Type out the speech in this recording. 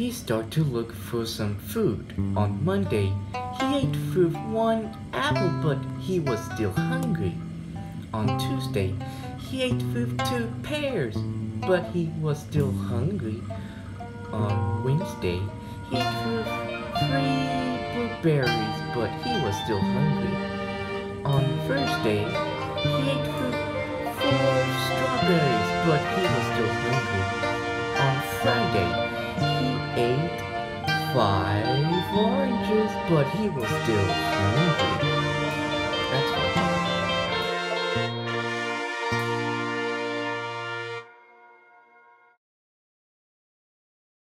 he started to look for some food. On Monday, he ate fruit one apple, but he was still hungry. On Tuesday, he ate fruit two pears, but he was still hungry. On Wednesday, he ate fruit three blueberries, but he was still hungry. On Thursday, he ate fruit four strawberries, but he was still hungry. On Friday, ate five oranges, but he was still hungry.